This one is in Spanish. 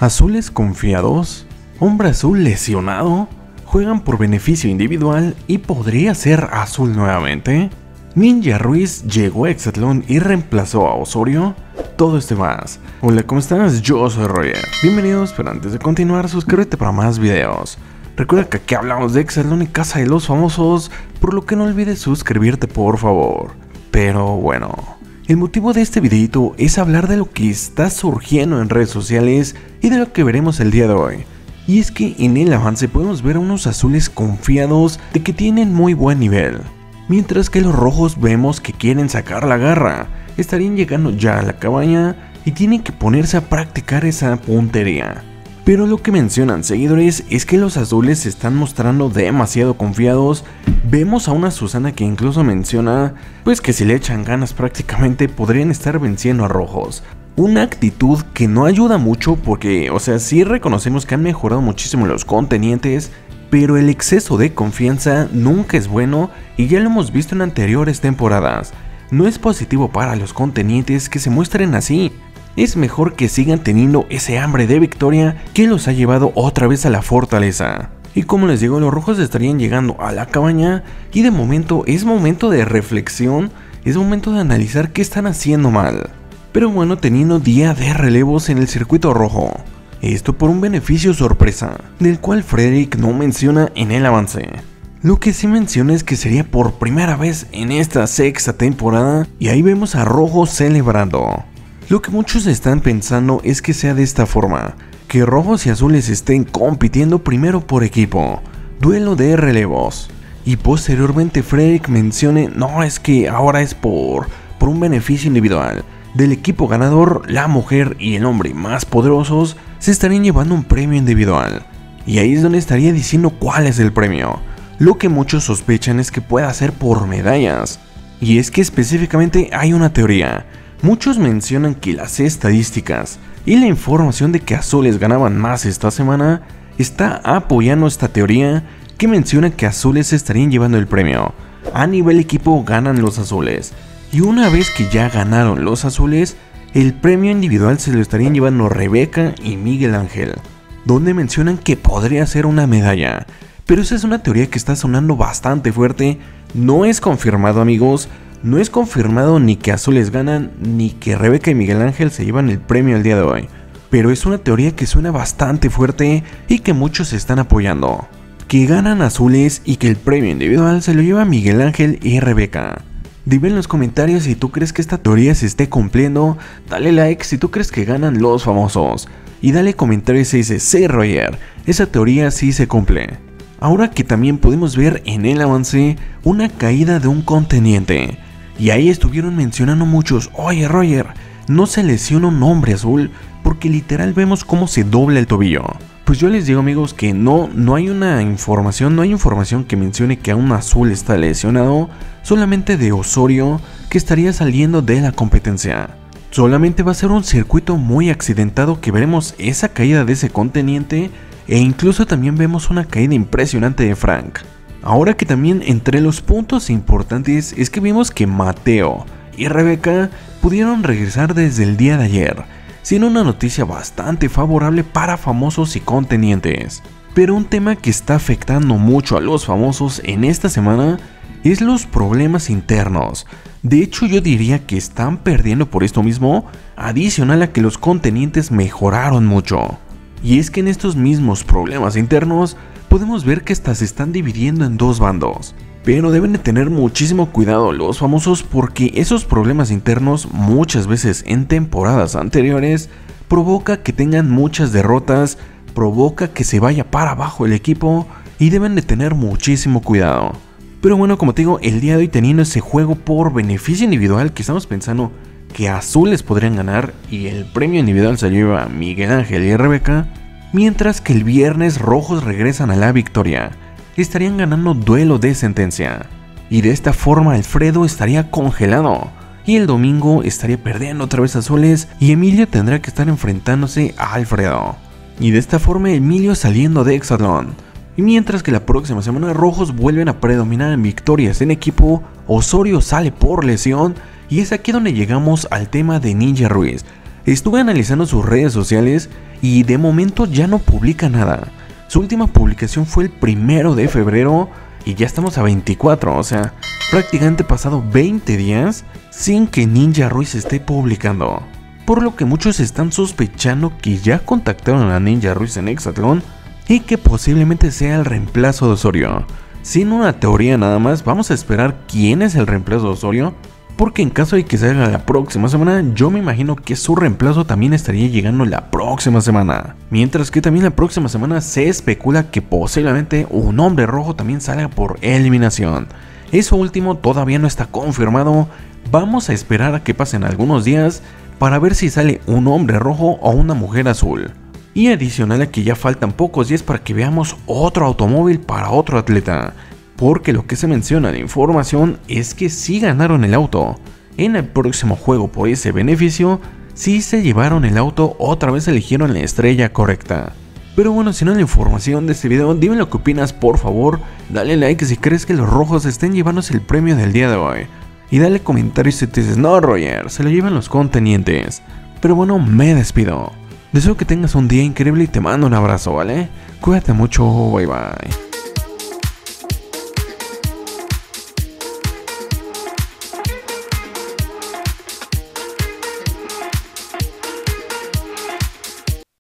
Azules confiados, hombre azul lesionado, juegan por beneficio individual y podría ser azul nuevamente. Ninja Ruiz llegó a Exatlón y reemplazó a Osorio. Todo este más. Hola, ¿cómo estás? Yo soy Roger. Bienvenidos, pero antes de continuar, suscríbete para más videos. Recuerda que aquí hablamos de Exatlón y Casa de los Famosos, por lo que no olvides suscribirte por favor. Pero bueno, el motivo de este videito es hablar de lo que está surgiendo en redes sociales y de lo que veremos el día de hoy. Y es que en el avance podemos ver a unos azules confiados de que tienen muy buen nivel, mientras que los rojos vemos que quieren sacar la garra, estarían llegando ya a la cabaña y tienen que ponerse a practicar esa puntería. Pero lo que mencionan seguidores es que los azules se están mostrando demasiado confiados. Vemos a una Susana que incluso menciona, pues que si le echan ganas prácticamente podrían estar venciendo a rojos. Una actitud que no ayuda mucho porque, o sea, sí reconocemos que han mejorado muchísimo los contenientes, pero el exceso de confianza nunca es bueno y ya lo hemos visto en anteriores temporadas. No es positivo para los contenientes que se muestren así es mejor que sigan teniendo ese hambre de victoria que los ha llevado otra vez a la fortaleza. Y como les digo, los rojos estarían llegando a la cabaña y de momento es momento de reflexión, es momento de analizar qué están haciendo mal. Pero bueno, teniendo día de relevos en el circuito rojo. Esto por un beneficio sorpresa, del cual Frederick no menciona en el avance. Lo que sí menciona es que sería por primera vez en esta sexta temporada y ahí vemos a Rojo celebrando. Lo que muchos están pensando es que sea de esta forma, que rojos y azules estén compitiendo primero por equipo, duelo de relevos, y posteriormente Frederick mencione, no es que ahora es por, por un beneficio individual. Del equipo ganador, la mujer y el hombre más poderosos se estarían llevando un premio individual. Y ahí es donde estaría diciendo cuál es el premio. Lo que muchos sospechan es que pueda ser por medallas. Y es que específicamente hay una teoría Muchos mencionan que las estadísticas y la información de que azules ganaban más esta semana está apoyando esta teoría que menciona que azules estarían llevando el premio. A nivel equipo ganan los azules. Y una vez que ya ganaron los azules, el premio individual se lo estarían llevando Rebeca y Miguel Ángel, donde mencionan que podría ser una medalla. Pero esa es una teoría que está sonando bastante fuerte, no es confirmado amigos, no es confirmado ni que Azules ganan ni que Rebeca y Miguel Ángel se llevan el premio el día de hoy, pero es una teoría que suena bastante fuerte y que muchos están apoyando. Que ganan Azules y que el premio individual se lo lleva Miguel Ángel y Rebeca. Dime en los comentarios si tú crees que esta teoría se esté cumpliendo, dale like si tú crees que ganan los famosos, y dale comentarios si dice, sí Roger, esa teoría sí se cumple. Ahora que también podemos ver en el avance una caída de un conteniente, y ahí estuvieron mencionando muchos, oye Roger, no se lesiona un hombre azul porque literal vemos cómo se dobla el tobillo. Pues yo les digo amigos que no, no hay una información, no hay información que mencione que a un azul está lesionado, solamente de Osorio que estaría saliendo de la competencia. Solamente va a ser un circuito muy accidentado que veremos esa caída de ese conteniente e incluso también vemos una caída impresionante de Frank. Ahora que también entre los puntos importantes es que vimos que Mateo y Rebeca pudieron regresar desde el día de ayer, siendo una noticia bastante favorable para famosos y contenientes. Pero un tema que está afectando mucho a los famosos en esta semana es los problemas internos. De hecho yo diría que están perdiendo por esto mismo, adicional a que los contenientes mejoraron mucho. Y es que en estos mismos problemas internos podemos ver que estas se están dividiendo en dos bandos. Pero deben de tener muchísimo cuidado los famosos porque esos problemas internos muchas veces en temporadas anteriores provoca que tengan muchas derrotas, provoca que se vaya para abajo el equipo y deben de tener muchísimo cuidado. Pero bueno, como te digo, el día de hoy teniendo ese juego por beneficio individual que estamos pensando que azules podrían ganar y el premio individual se lleva a Miguel Ángel y Rebeca, mientras que el viernes rojos regresan a la victoria, estarían ganando duelo de sentencia. Y de esta forma Alfredo estaría congelado, y el domingo estaría perdiendo otra vez azules y Emilio tendrá que estar enfrentándose a Alfredo. Y de esta forma Emilio saliendo de Exatlón. Y mientras que la próxima semana rojos vuelven a predominar en victorias en equipo, Osorio sale por lesión y es aquí donde llegamos al tema de Ninja Ruiz, Estuve analizando sus redes sociales y de momento ya no publica nada. Su última publicación fue el primero de febrero y ya estamos a 24, o sea, prácticamente pasado 20 días sin que Ninja Ruiz esté publicando. Por lo que muchos están sospechando que ya contactaron a Ninja Ruiz en Exatlón y que posiblemente sea el reemplazo de Osorio. Sin una teoría nada más, vamos a esperar quién es el reemplazo de Osorio porque en caso de que salga la próxima semana, yo me imagino que su reemplazo también estaría llegando la próxima semana. Mientras que también la próxima semana se especula que posiblemente un hombre rojo también salga por eliminación. Eso último todavía no está confirmado, vamos a esperar a que pasen algunos días para ver si sale un hombre rojo o una mujer azul. Y adicional a que ya faltan pocos días para que veamos otro automóvil para otro atleta porque lo que se menciona de información es que si ganaron el auto. En el próximo juego por ese beneficio, si se llevaron el auto, otra vez eligieron la estrella correcta. Pero bueno, si no la información de este video, dime lo que opinas por favor, dale like si crees que los rojos estén llevándose el premio del día de hoy. Y dale comentarios si te dices, no Roger, se lo llevan los contenientes. Pero bueno, me despido. Deseo que tengas un día increíble y te mando un abrazo, ¿vale? Cuídate mucho, bye bye.